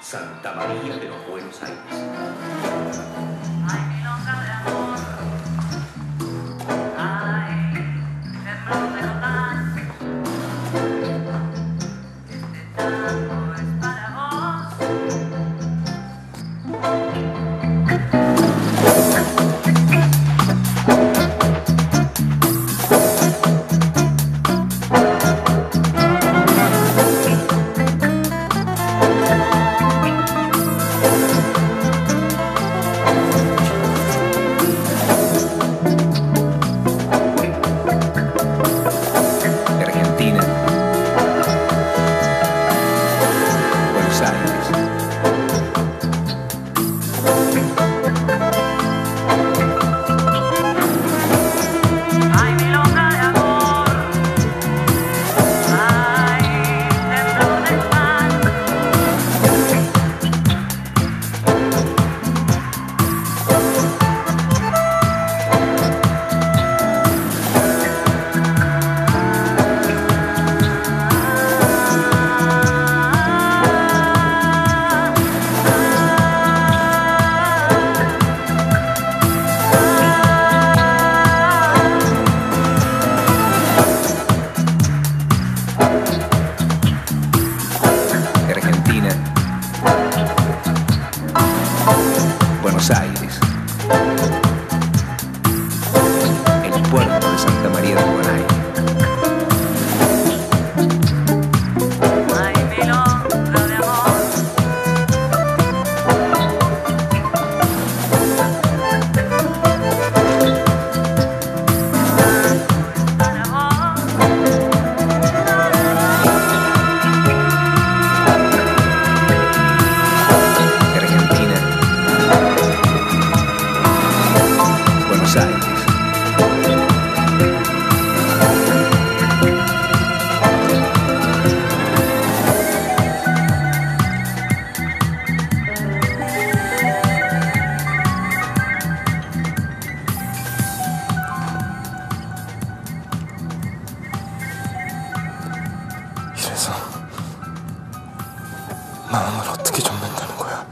Santa María de los Buenos Aires. Buenos Aires. 마음을 어떻게 접는다는 거야?